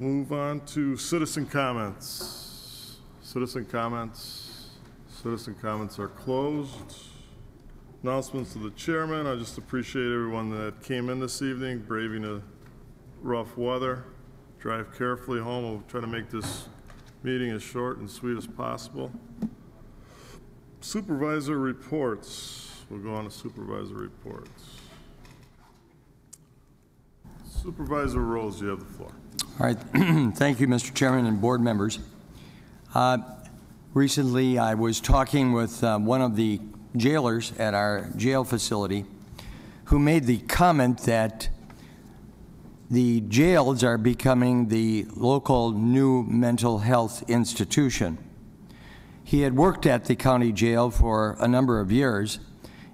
Move on to citizen comments. Citizen comments. Citizen comments are closed. Announcements to the chairman. I just appreciate everyone that came in this evening, braving the rough weather. Drive carefully home. We'll try to make this meeting as short and sweet as possible. Supervisor reports. We'll go on to supervisor reports. Supervisor Rose, you have the floor. All right, thank you, Mr. Chairman and board members. Uh, Recently, I was talking with uh, one of the jailers at our jail facility who made the comment that the jails are becoming the local new mental health institution. He had worked at the county jail for a number of years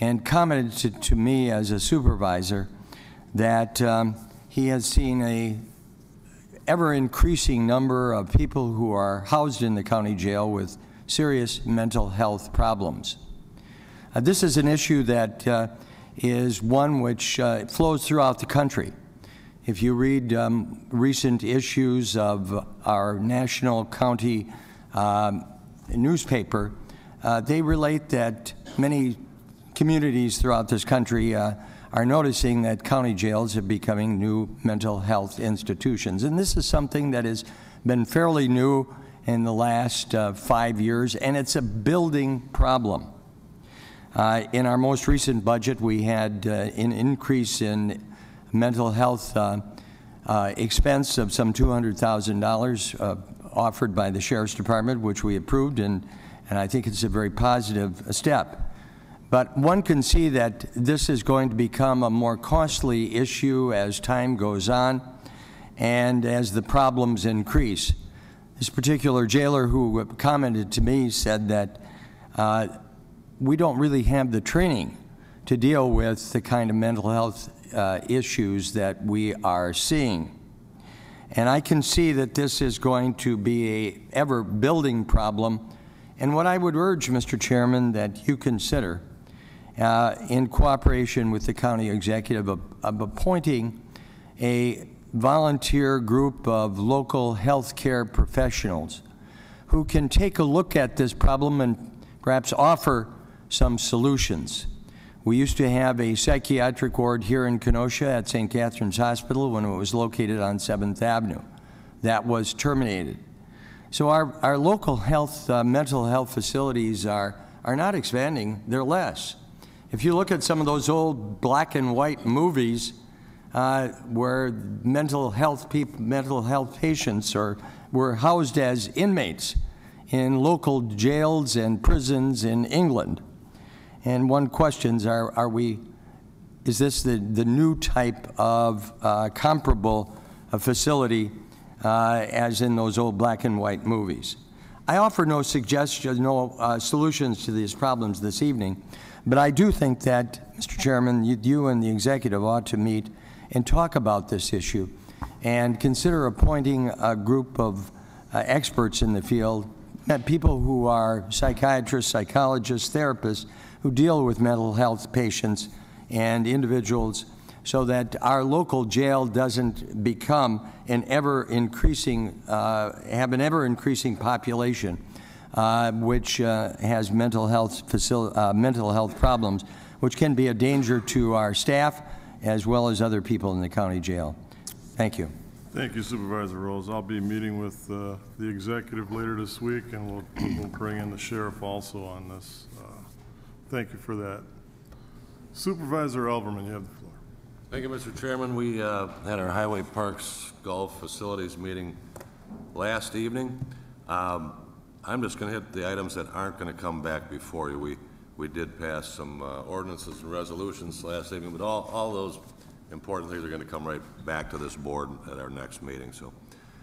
and commented to, to me as a supervisor that um, he has seen a ever increasing number of people who are housed in the county jail with serious mental health problems. Uh, this is an issue that uh, is one which uh, flows throughout the country. If you read um, recent issues of our national county um, newspaper, uh, they relate that many communities throughout this country uh, are noticing that county jails are becoming new mental health institutions. And this is something that has been fairly new in the last uh, five years, and it's a building problem. Uh, in our most recent budget, we had uh, an increase in mental health uh, uh, expense of some $200,000 uh, offered by the Sheriff's Department, which we approved, and, and I think it's a very positive step. But one can see that this is going to become a more costly issue as time goes on and as the problems increase. This particular jailer who commented to me said that uh, we don't really have the training to deal with the kind of mental health uh, issues that we are seeing. And I can see that this is going to be a ever building problem. And what I would urge, Mr. Chairman, that you consider uh, in cooperation with the county executive of, of appointing a volunteer group of local health care professionals who can take a look at this problem and perhaps offer some solutions. We used to have a psychiatric ward here in Kenosha at St. Catherine's Hospital when it was located on 7th Avenue. That was terminated. So our, our local health, uh, mental health facilities are, are not expanding, they're less. If you look at some of those old black and white movies uh, where mental health people, mental health patients are, were housed as inmates in local jails and prisons in England. And one questions are, are we, is this the, the new type of uh, comparable uh, facility uh, as in those old black and white movies? I offer no suggestions, no uh, solutions to these problems this evening, but I do think that, Mr. Chairman, you, you and the executive ought to meet and talk about this issue and consider appointing a group of uh, experts in the field, people who are psychiatrists, psychologists, therapists, who deal with mental health patients and individuals so that our local jail doesn't become an ever increasing, uh, have an ever increasing population uh, which uh, has mental health, uh, mental health problems, which can be a danger to our staff as well as other people in the county jail. Thank you. Thank you, Supervisor Rose. I'll be meeting with uh, the executive later this week, and we'll, we'll bring in the sheriff also on this. Uh, thank you for that. Supervisor Elverman, you have the floor. Thank you, Mr. Chairman. We uh, had our Highway Parks Golf Facilities meeting last evening. Um, I'm just going to hit the items that aren't going to come back before you. We, we did pass some uh, ordinances and resolutions last evening, but all, all those important things are going to come right back to this board at our next meeting. So,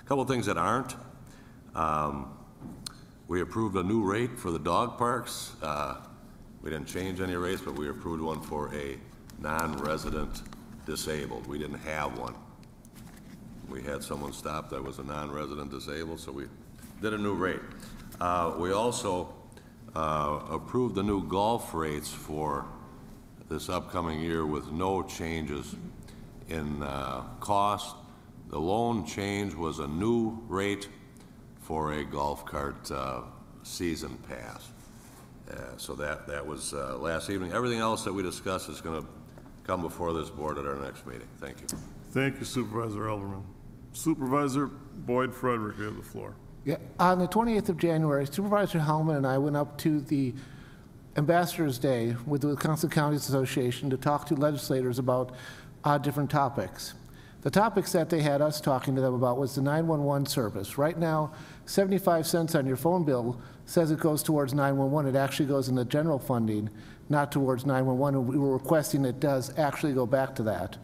a couple of things that aren't. Um, We approved a new rate for the dog parks. Uh, We didn't change any rates, but we approved one for a non-resident disabled. We didn't have one. We had someone stop that was a non-resident disabled, so we did a new rate. Uh, We also uh, approved the new golf rates for this upcoming year with no changes in uh, cost. The lone change was a new rate for a golf cart uh, season pass. Uh, So that, that was last evening. Everything else that we discussed is going to come before this board at our next meeting. Thank you. Thank you Supervisor Elverman. Supervisor Boyd Frederick, you have the floor. Yeah, on the 28th of January, Supervisor Hellman and I went up to the Ambassador's Day with the Wisconsin Counties Association to talk to legislators about uh, different topics. The topics that they had us talking to them about was the 911 service. Right now, 75 cents on your phone bill says it goes towards 911. It actually goes in the general funding, not towards 911. We were requesting it does actually go back to that.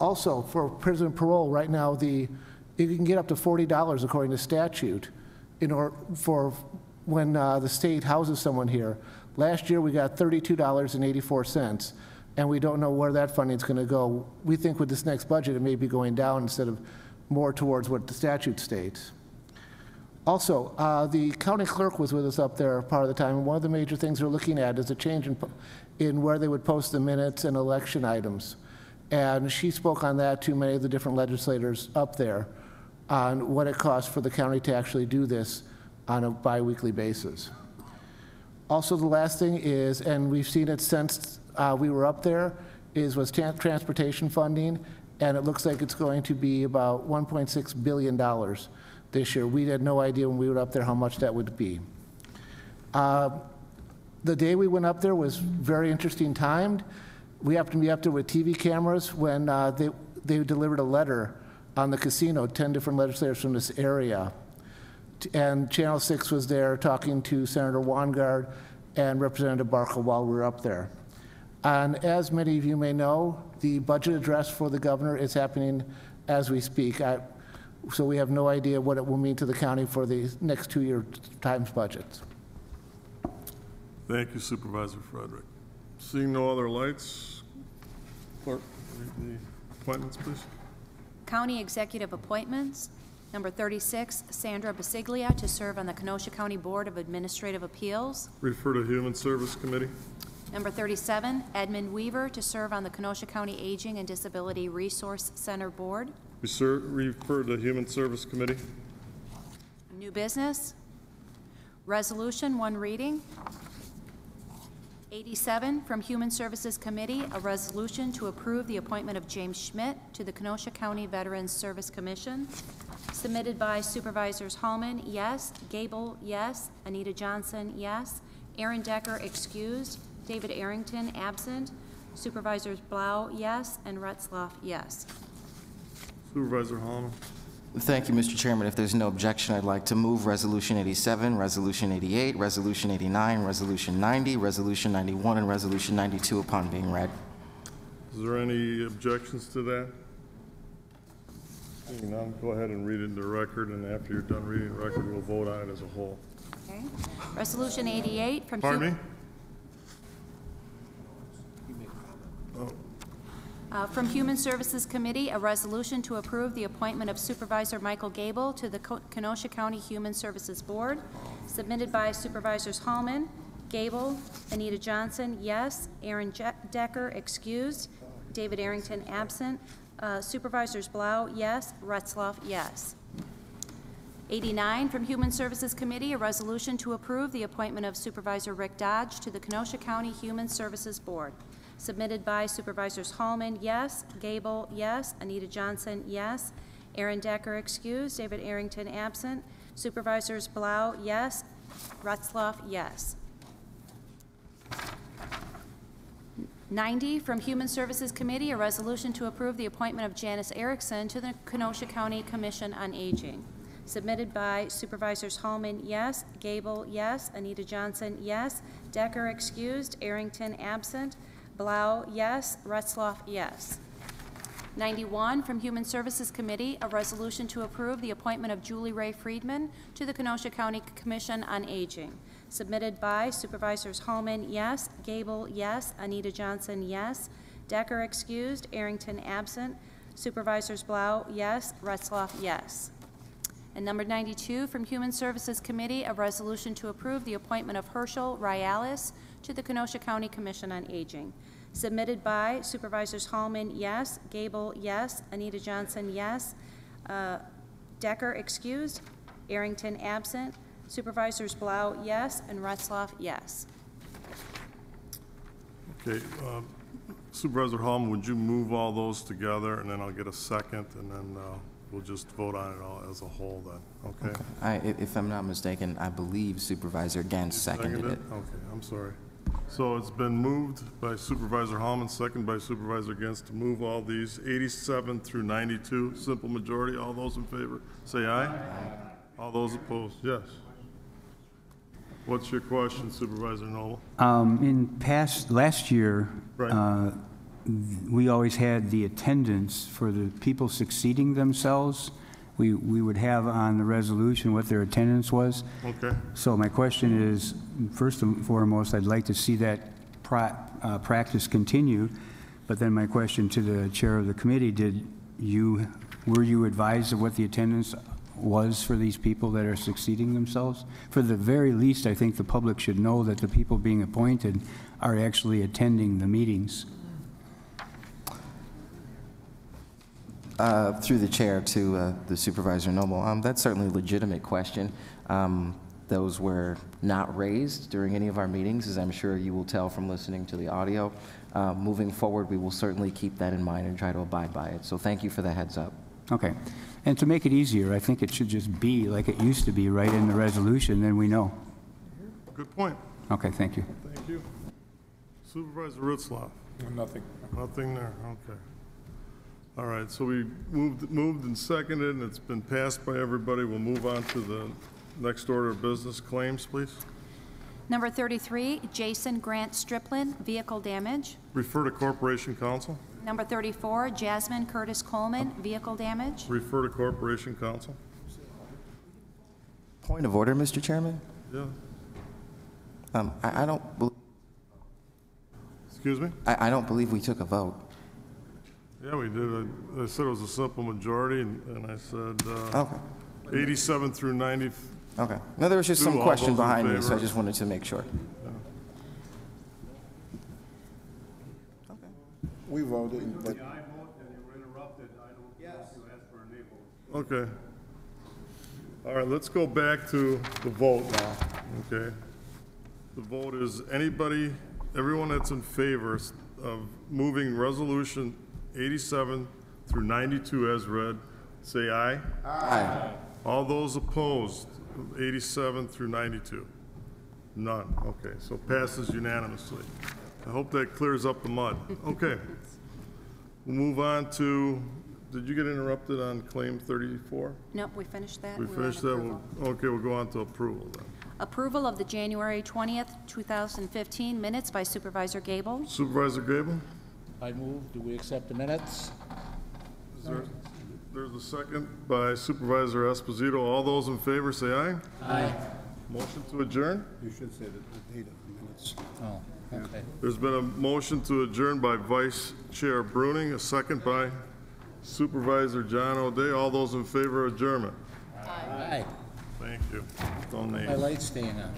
Also, for prison parole, right now, the, you can get up to forty dollars according to statute in order, for when uh, the state houses someone here. Last year, we got thirty-two dollars and we don't know where that funding is gonna go. We think with this next budget, it may be going down instead of more towards what the statute states. Also, uh, the county clerk was with us up there part of the time, and one of the major things they're looking at is a change in, in where they would post the minutes and election items. And she spoke on that to many of the different legislators up there on what it costs for the county to actually do this on a biweekly basis. Also, the last thing is, and we've seen it since uh, we were up there, is was transportation funding, and it looks like it's going to be about $1.6 billion this year. We had no idea when we were up there how much that would be. Uh, The day we went up there was very interesting timed. We happened to be up there with TV cameras when uh, they, they delivered a letter on the casino, 10 different legislators from this area. And Channel 6 was there talking to Senator Wanggaard and Representative Barca while we were up there. And as many of you may know, the budget address for the governor is happening as we speak. I- So we have no idea what it will mean to the county for the next two-year times budgets. Thank you Supervisor Frederick. Seeing no other lights, clerk, the appointments, please. County Executive Appointments. Number 36, Sandra Basiglia to serve on the Kenosha County Board of Administrative Appeals. Refer to Human Service Committee. Number 37, Edmund Weaver to serve on the Kenosha County Aging and Disability Resource Center Board. Refer to Human Service Committee. New business. Resolution, one reading. 87, from Human Services Committee, a resolution to approve the appointment of James Schmidt to the Kenosha County Veterans Service Commission, submitted by Supervisors Hallman, yes, Gable, yes, Anita Johnson, yes, Erin Decker excused, David Arrington absent, Supervisors Blau, yes, and Retzlaff, yes. Supervisor Hallman. Thank you, Mr. Chairman. If there's no objection, I'd like to move Resolution 87, Resolution 88, Resolution 89, Resolution 90, Resolution 91, and Resolution 92 upon being read. Is there any objections to that? Seeing none, go ahead and read it into the record, and after you're done reading the record, we'll vote on it as a whole. Okay. Resolution 88 from. Pardon Hu- me? Uh, From Human Services Committee, a resolution to approve the appointment of Supervisor Michael Gable to the Kenosha County Human Services Board, submitted by Supervisors Hallman, Gable, Anita Johnson, yes, Erin Je- Decker, excused, David Arrington, absent, Uh, Supervisors Blau, yes, Retzlaff, yes. 89, from Human Services Committee, a resolution to approve the appointment of Supervisor Rick Dodge to the Kenosha County Human Services Board, submitted by Supervisors Hallman, yes, Gable, yes, Anita Johnson, yes, Erin Decker excused, David Arrington absent, Supervisors Blau, yes, Retzlaff, yes. 90 from Human Services Committee, a resolution to approve the appointment of Janice Erickson to the Kenosha County Commission on Aging, submitted by Supervisors Hallman, yes, Gable, yes, Anita Johnson, yes, Decker excused, Arrington absent, Blau, yes, Retzlaff, yes. 91 from Human Services Committee, a resolution to approve the appointment of Julie Ray Friedman to the Kenosha County Commission on Aging, submitted by Supervisors Hallman, yes, Gable, yes, Anita Johnson, yes, Decker excused, Arrington absent, Supervisors Blau, yes, Retzlaff, yes. And number 92, from Human Services Committee, a resolution to approve the appointment of Herschel Rialis to the Kenosha County Commission on Aging, submitted by Supervisors Hallman, yes, Gable, yes, Anita Johnson, yes, uh, Decker excused, Arrington absent, Supervisors Blau, yes, and Retzlaff, yes. Okay, um, Supervisor Hallman, would you move all those together, and then I'll get a second, and then uh, we'll just vote on it all as a whole then, okay? I, i- if I'm not mistaken, I believe Supervisor Gentz seconded it. Okay, I'm sorry. So it's been moved by Supervisor Hallman, second by Supervisor Gentz to move all these 87 through 92, simple majority. All those in favor, say aye. All those opposed, yes. What's your question Supervisor Noble? Um, In past, last year, Right. uh, we always had the attendance for the people succeeding themselves. We we would have on the resolution what their attendance was. Okay, So my question is, first and foremost, I'd like to see that pra- uh, practice continue, but then my question to the chair of the committee, did you, were you advised of what the attendance was for these people that are succeeding themselves? For the very least, I think the public should know that the people being appointed are actually attending the meetings. Uh, Through the chair to uh, the Supervisor Noble, um, that's certainly a legitimate question. Um, Those were not raised during any of our meetings, as I'm sure you will tell from listening to the audio. Uh, Moving forward, we will certainly keep that in mind and try to abide by it. So thank you for the heads up. Okay. And to make it easier, I think it should just be like it used to be, right in the resolution, then we know. good point. Okay, thank you. Thank you. Supervisor Retzlaff? Nothing. Nothing there, okay. All right, so we moved, moved and seconded, and it's been passed by everybody. We'll move on to the next order of business. Claims, please. Number 33, Jason Grant Striplin, vehicle damage. Refer to Corporation Counsel. Number 34, Jasmine Curtis Coleman, vehicle damage. Refer to Corporation Counsel. Point of order, Mr. Chairman? Yeah, Um, I I don't, bel- excuse me? I I don't believe we took a vote. Yeah, we did. I- I said it was a simple majority, and and I said uh, Okay, 87 through 90. okay. No, there was just Do some all question those in behind me, so I favor? just wanted to make sure. Okay. We voted, but Okay. All right, let's go back to the vote now, okay? The vote is anybody, everyone that's in favor of moving Resolution 87 through 92 as read, say aye. Aye. All those opposed, 87 through 92? None, okay, so passes unanimously. I hope that clears up the mud. Okay. We'll move on to, did you get interrupted on claim 34? Nope, we finished that. We We're finished that, we'll, okay, we'll go on to approval then. Approval of the January 20th, 2015 minutes by Supervisor Gable. Supervisor Gable? I move, do we accept the minutes? Is there- There's a second by Supervisor Esposito. All those in favor, say aye. Aye. Motion to adjourn? You should say the date of the minutes. Oh, okay. There's been a motion to adjourn by Vice Chair Breunig, a second by Supervisor John O'Day. All those in favor of adjournment? Aye. Thank you. Don't My nays. light's staying on.